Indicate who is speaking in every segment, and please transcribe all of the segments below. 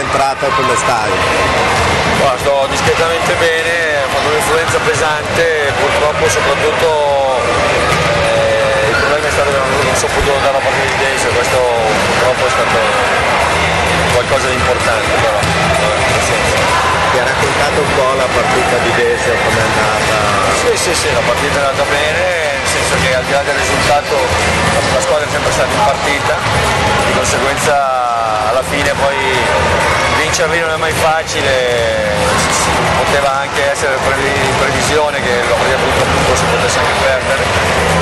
Speaker 1: entrato come stai?
Speaker 2: Guarda, sto discretamente bene, ho fatto un'influenza pesante, purtroppo soprattutto eh, il problema è stato che non, non sono potuto andare a partita di Denso, questo purtroppo è stato qualcosa di importante però. Vabbè,
Speaker 1: Ti ha raccontato un po' la partita di Desio, com'è andata?
Speaker 2: Sì, sì, sì, la partita è andata bene, nel senso che al di là del risultato la squadra è sempre stata in partita, di conseguenza alla fine poi vincerli non è mai facile, poteva anche essere in previsione che la partita purtroppo si potesse anche perdere,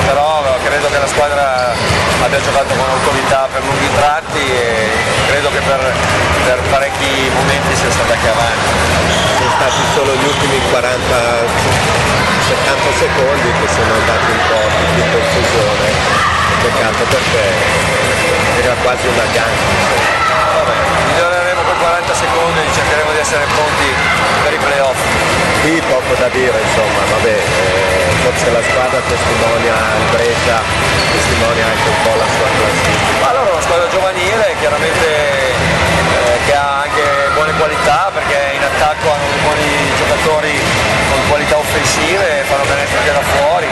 Speaker 2: però credo che la squadra abbia giocato con autorità per lunghi tratti e credo che per, per parecchi momenti sia stata anche avanti.
Speaker 1: Sono stati solo gli ultimi 40, 70 secondi che sono andati un po' era quasi gang.
Speaker 2: Vabbè, miglioreremo quei 40 secondi e cercheremo di essere pronti per i playoff.
Speaker 1: Qui poco da dire insomma, vabbè, eh, forse la squadra testimonia il Brescia, testimonia anche un po' la sua classifica.
Speaker 2: Ma allora una squadra giovanile chiaramente eh, che ha anche buone qualità perché in attacco hanno dei buoni giocatori con qualità offensive, fanno bene anche da fuori,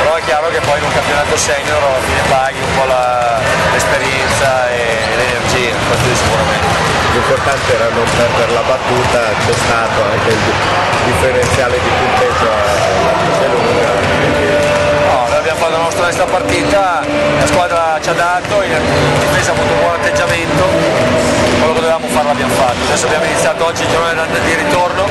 Speaker 2: però è chiaro che poi in un campionato senior alla fine paghi un po' la- l'esperienza e l'energia, questo sicuramente.
Speaker 1: L'importante era non perdere la battuta, c'è stato anche il differenziale di punteggio alla fine lunga. quindi
Speaker 2: No, noi abbiamo fatto la nostra onesta partita, la squadra ci ha dato, in difesa ha avuto un buon atteggiamento, quello che dovevamo fare l'abbiamo fatto. Adesso abbiamo iniziato oggi il giorno di ritorno,